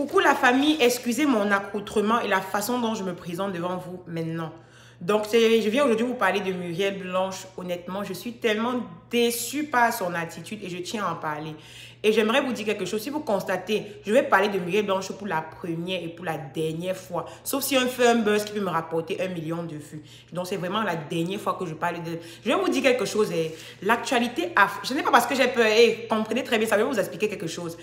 Coucou la famille, excusez mon accoutrement et la façon dont je me présente devant vous maintenant. Donc, je viens aujourd'hui vous parler de Muriel Blanche. Honnêtement, je suis tellement déçue par son attitude et je tiens à en parler. Et j'aimerais vous dire quelque chose. Si vous constatez, je vais parler de Muriel Blanche pour la première et pour la dernière fois. Sauf si on fait un buzz qui peut me rapporter un million de vues. Donc, c'est vraiment la dernière fois que je parle de... Je vais vous dire quelque chose. Eh. L'actualité, je n'ai pas parce que j'ai peur. Eh, comprenez très bien, ça va vous expliquer quelque chose.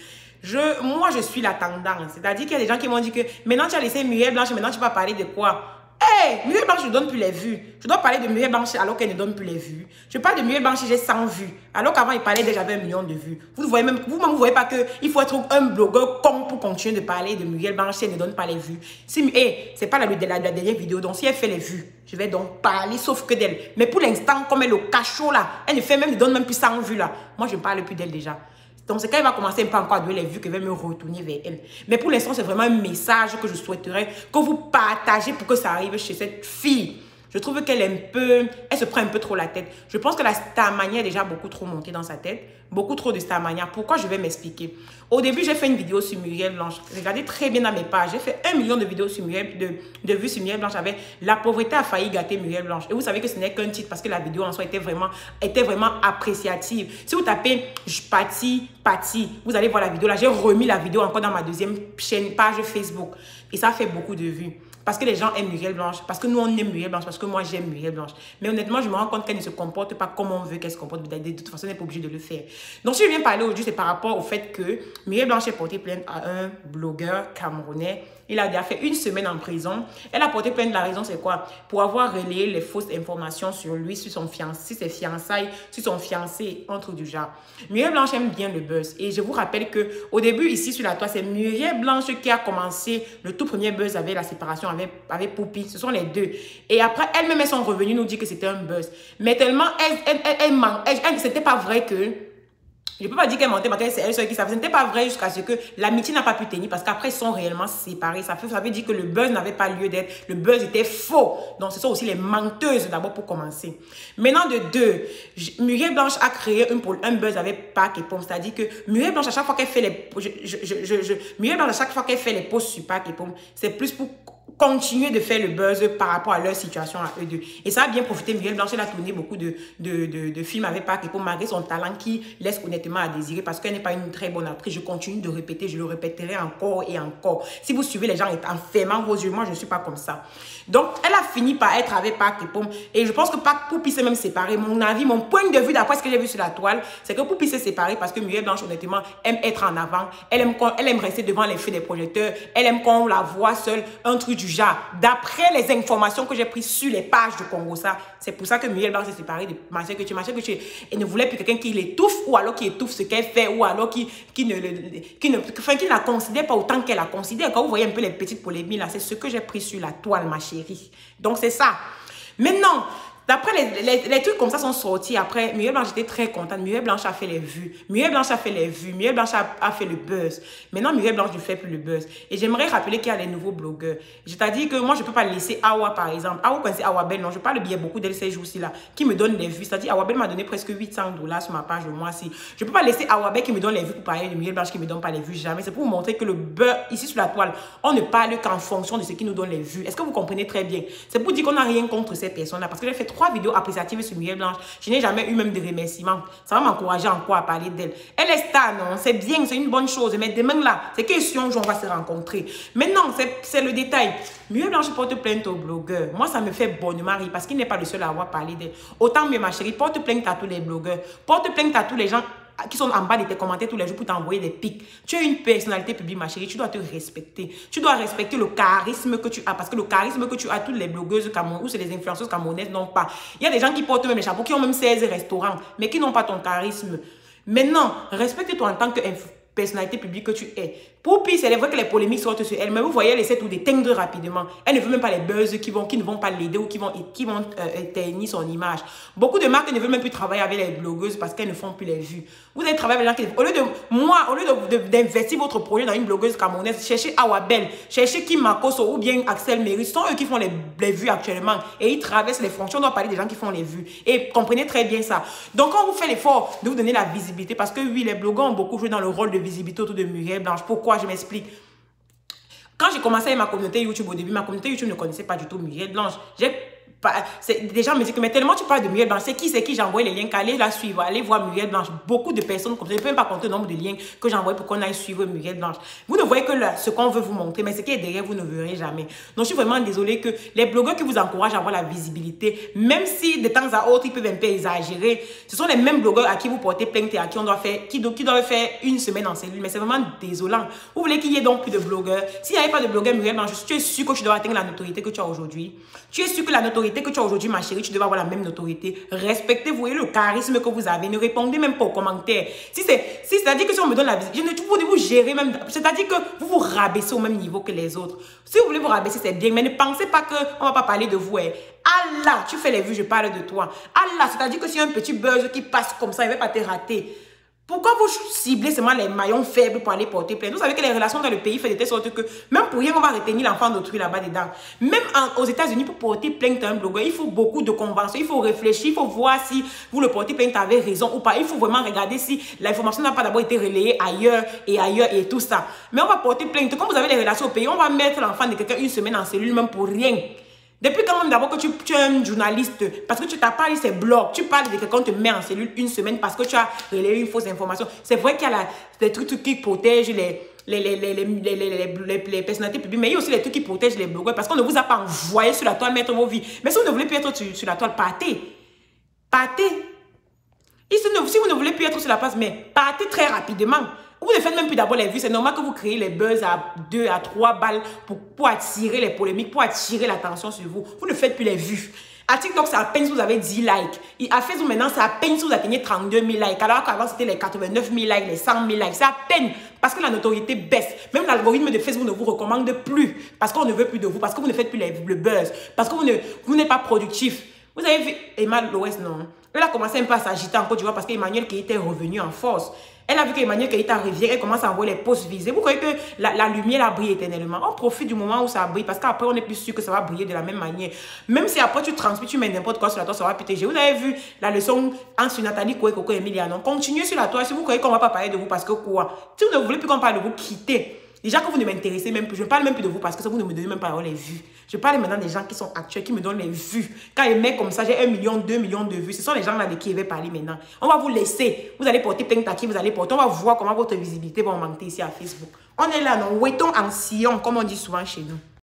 Je, moi, je suis la tendance. C'est-à-dire qu'il y a des gens qui m'ont dit que maintenant tu as laissé Muriel Blanche, maintenant tu vas parler de quoi? Hé, Muriel Blanche ne donne plus les vues. Je dois parler de Muriel Blanche alors qu'elle ne donne plus les vues. Je parle de Muriel Blanche, j'ai 100 vues. Alors qu'avant, il parlait déjà d'un million de vues. Vous ne voyez même, vous ne voyez pas qu'il faut être un blogueur con pour continuer de parler de Muriel Blanche elle ne donne pas les vues. Si, hey, c'est pas la, la, la, dernière vidéo, donc si elle fait les vues, je vais donc parler sauf que d'elle. Mais pour l'instant, comme elle est au cachot là, elle ne fait même, ne donne même plus 100 vues là. Moi, je ne parle plus d'elle déjà. Donc, c'est quand elle va commencer un peu encore donner les vues que je vais me retourner vers elle. Mais pour l'instant, c'est vraiment un message que je souhaiterais que vous partagez pour que ça arrive chez cette fille. Je trouve qu'elle est un peu, elle se prend un peu trop la tête. Je pense que la Starmania est déjà beaucoup trop montée dans sa tête. Beaucoup trop de Starmania. Pourquoi je vais m'expliquer? Au début, j'ai fait une vidéo sur Muriel Blanche. Regardez très bien dans mes pages. J'ai fait un million de vidéos sur Muriel, de, de vues sur Muriel Blanche avec La pauvreté a failli gâter Muriel Blanche. Et vous savez que ce n'est qu'un titre parce que la vidéo en soi était vraiment, était vraiment appréciative. Si vous tapez je pâtis, pâtis, vous allez voir la vidéo là. J'ai remis la vidéo encore dans ma deuxième page Facebook. Et ça fait beaucoup de vues. Parce que les gens aiment Muriel Blanche. Parce que nous, on aime Muriel Blanche. Parce que moi, j'aime Muriel Blanche. Mais honnêtement, je me rends compte qu'elle ne se comporte pas comme on veut qu'elle se comporte. De toute façon, elle n'est pas obligée de le faire. Donc, si je viens parler aujourd'hui, c'est par rapport au fait que Muriel Blanche est portée plainte à un blogueur camerounais il a déjà fait une semaine en prison. Elle a porté plainte. La raison, c'est quoi? Pour avoir relayé les fausses informations sur lui, sur son fiancé, ses fiançailles, sur son fiancé, entre du genre. Muriel Blanche aime bien le buzz. Et je vous rappelle que au début, ici sur la toile, c'est Muriel Blanche qui a commencé le tout premier buzz avec la séparation avec, avec Poupie. Ce sont les deux. Et après, elle-même, elles sont revenues nous dire que c'était un buzz. Mais tellement, elle, elle, elle, elle, elle c'était pas vrai que je ne peux pas dire qu'elle mentait, mais c'est elle seule qui savait. Ce n'était pas vrai jusqu'à ce que l'amitié n'a pas pu tenir parce qu'après, ils sont réellement séparés. Ça, fait, ça veut dire que le buzz n'avait pas lieu d'être. Le buzz était faux. Donc, ce sont aussi les menteuses d'abord pour commencer. Maintenant, de deux, Muriel Blanche a créé un, buzz avec Pac et Pomme. C'est-à-dire que Muriel Blanche, à chaque fois qu'elle fait les... Je, je, je, Muriel Blanche, à chaque fois qu'elle fait les posts sur Pac et Pomme, c'est plus pour continuer de faire le buzz par rapport à leur situation à eux deux. Et ça a bien profité. Miguel Blanche, elle a tourné beaucoup de, de, de, films avec Pac et pour malgré son talent qui laisse honnêtement à désirer parce qu'elle n'est pas une très bonne actrice. Je continue de répéter, je le répéterai encore et encore. Si vous suivez les gens en fermant vos yeux, moi je ne suis pas comme ça. Donc, elle a fini par être avec Pac et Pomme. Et je pense que Pac, Poupi s'est même séparé. Mon avis, mon point de vue d'après ce que j'ai vu sur la toile, c'est que Poupi s'est séparé parce que Muriel Blanche, honnêtement, aime être en avant. Elle aime, elle aime rester devant les feux des projecteurs. Elle aime qu'on la voit seule, un truc du D'après les informations que j'ai prises sur les pages de Congo, ça, c'est pour ça que Muriel Blanche s'est séparée de Marcel que tu, Marcel tu, et ne voulait plus quelqu'un qui l'étouffe ou alors qui étouffe ce qu'elle fait ou alors qui, qui ne, qui ne, enfin, qui la considère pas autant qu'elle la considère. Quand vous voyez un peu les petites polémiques là, c'est ce que j'ai pris sur la toile, ma chérie. Donc, c'est ça. Maintenant, D'après les, les, trucs comme ça sont sortis après, Muriel Blanche était très contente. Muriel Blanche a fait les vues. Muriel Blanche a fait les vues. Muriel Blanche a, fait le buzz. Maintenant, Muriel Blanche ne fait plus le buzz. Et j'aimerais rappeler qu'il y a des nouveaux blogueurs. Je t'ai dit que moi, je ne peux pas laisser Awa, par exemple. Awa, quand c'est Awa Belle, non, je parle bien beaucoup d'elle ces jours-ci là, qui me donne des vues. C'est-à-dire, Awa Belle m'a donné presque 800 dollars sur ma page le mois-ci. Je ne peux pas laisser Awa Belle qui me donne les vues pour parler de Muriel Blanche qui ne me donne pas les vues. Jamais. C'est pour montrer que le buzz, ici sur la toile, on ne parle qu'en fonction de ce qui nous donne les vues. Est-ce que vous comprenez très bien? C'est pour dire qu'on n'a rien contre ces personnes-là. Parce que j'ai fait trois vidéos appréciatives sur Muriel Blanche. Je n'ai jamais eu même de remerciements. Ça va m'encourager encore à parler d'elle. Elle est star, non? C'est bien, c'est une bonne chose. Mais demain là, c'est question où on va se rencontrer. Maintenant, c'est le détail. Muriel Blanche porte plainte aux blogueurs. Moi, ça me fait bonnement rire parce qu'il n'est pas le seul à avoir parlé d'elle. Autant mieux, ma chérie, porte plainte à tous les blogueurs. Porte plainte à tous les gens qui sont en bas de tes commentaires tous les jours pour t'envoyer des pics. Tu es une personnalité publique, ma chérie. Tu dois te respecter. Tu dois respecter le charisme que tu as. Parce que le charisme que tu as, toutes les blogueuses camerounaises ou c'est les influenceuses camerounaises n'ont pas. Il y a des gens qui portent même les chapeaux, qui ont même 16 restaurants, mais qui n'ont pas ton charisme. Maintenant, respecte-toi en tant que personnalité publique que tu es. Poupi, c'est vrai que les polémiques sortent sur elle, mais vous voyez, elle essaie tout d'éteindre rapidement. Elle ne veut même pas les buzz qui, vont, qui ne vont pas l'aider ou qui vont, qui vont euh, son image. Beaucoup de marques ne veulent même plus travailler avec les blogueuses parce qu'elles ne font plus les vues. Vous allez travailler avec les gens qui... Au lieu de... Moi, au lieu d'investir votre projet dans une blogueuse camerounaise, cherchez Awabel, cherchez Kim Makoso ou bien Axel Méry. Ce sont eux qui font les, les, vues actuellement. Et ils traversent les fonctions. On doit parler des gens qui font les vues. Et comprenez très bien ça. Donc, on vous fait l'effort de vous donner la visibilité parce que oui, les blogueurs ont beaucoup joué dans le rôle de visibilité autour de Muriel Blanche. Pourquoi je m'explique. Quand j'ai commencé ma communauté YouTube au début, ma communauté YouTube ne connaissait pas du tout Muriel Blanche. J'ai des gens me disent que mais tellement tu parles de Muriel Blanche, c'est qui, c'est qui, j'ai envoyé les liens, allez la suivre, allez voir Muriel Blanche. Beaucoup de personnes comme ça, je ne peux même pas compter le nombre de liens que j'ai envoyé pour qu'on aille suivre Muriel Blanche. Vous ne voyez que ce qu'on veut vous montrer, mais ce qui est derrière, vous ne verrez jamais. Donc je suis vraiment désolée que les blogueurs qui vous encouragent à avoir la visibilité, même si de temps à autre ils peuvent un peu exagérer, ce sont les mêmes blogueurs à qui vous portez plainte et à qui on doit faire, qui, qui doivent faire une semaine en cellule, mais c'est vraiment désolant. Vous voulez qu'il y ait donc plus de blogueurs. S'il n'y avait pas de blogueurs Muriel Blanche, tu es sûr que tu dois atteindre la notoriété que tu as aujourd'hui? Tu es sûr que la notoriété que tu as aujourd'hui, ma chérie, tu devrais avoir la même notoriété. Respectez, vous voyez le charisme que vous avez. Ne répondez même pas aux commentaires. Si c'est, si c'est-à-dire que si on me donne la visite, je ne vous vous gérer même. C'est-à-dire que vous vous rabaissez au même niveau que les autres. Si vous voulez vous rabaisser, c'est bien. Mais ne pensez pas qu'on ne va pas parler de vous. Hein. Allah, tu fais les vues, je parle de toi. Allah, c'est-à-dire que si un petit buzz qui passe comme ça, il ne va pas te rater. Pourquoi vous ciblez seulement les maillons faibles pour aller porter plainte? Vous savez que les relations dans le pays font de telle sorte que même pour rien, on va retenir l'enfant d'autrui là-bas dedans. Même aux États-Unis, pour porter plainte à un blogueur, il faut beaucoup de conventions, il faut réfléchir, il faut voir si vous le portez plainte avez raison ou pas. Il faut vraiment regarder si l'information n'a pas d'abord été relayée ailleurs et ailleurs et tout ça. Mais on va porter plainte. Comme vous avez les relations au pays, on va mettre l'enfant de quelqu'un une semaine en cellule même pour rien. Depuis quand même d'abord que tu, es un journaliste, parce que tu t'as parlé ces blogs, tu parles de quelqu'un te met en cellule une semaine parce que tu as relayé une fausse information. C'est vrai qu'il y a des trucs qui protègent les, les, les, les, les, personnalités publiques, mais il y a aussi les trucs qui protègent les blogueurs parce qu'on ne vous a pas envoyé sur la toile mettre vos vies. Mais si vous ne voulez plus être sur, sur la toile, partez. Partez. si vous ne voulez plus être sur la place, mais partez très rapidement. Vous ne faites même plus d'abord les vues. C'est normal que vous créez les buzz à 2 à 3 balles pour, pour attirer les polémiques, pour attirer l'attention sur vous. Vous ne faites plus les vues. À TikTok, c'est à peine si vous avez 10 likes. à Facebook, maintenant, c'est à peine si vous atteignez 32 000 likes. Alors qu'avant, c'était les 89 000 likes, les 100 000 likes. C'est à peine parce que la notoriété baisse. Même l'algorithme de Facebook ne vous recommande plus parce qu'on ne veut plus de vous, parce que vous ne faites plus le buzz, parce que vous n'êtes vous pas productif. Vous avez vu Emma Loès, non? Elle a commencé un peu à s'agiter en Côte d'Ivoire parce qu'Emmanuel qui était revenu en force. Elle a vu qu'Emmanuel Keïta revient, elle commence à envoyer les postes visés. Vous croyez que la, la lumière a brillé éternellement? On profite du moment où ça brille parce qu'après, on est plus sûr que ça va briller de la même manière. Même si après, tu transmets, tu mets n'importe quoi sur la toile, ça va péter. Vous avez vu la leçon entre Nathalie Koué, Coco et Emiliano. Continuez sur la toile. Si vous croyez qu'on ne va pas parler de vous parce que quoi? Si vous ne voulez plus qu'on parle de vous, quittez. Déjà que vous ne m'intéressez même plus, je ne parle même plus de vous parce que ça, vous ne me donnez même pas les vues. Je parle maintenant des gens qui sont actuels, qui me donnent les vues. Quand les mecs comme ça, j'ai un million, deux millions de vues. Ce sont les gens là de qui je vais parler maintenant. On va vous laisser. Vous allez porter plein de vous allez porter? On va voir comment votre visibilité va augmenter ici à Facebook. On est là, non? Ouetons en sillon, comme on dit souvent chez nous?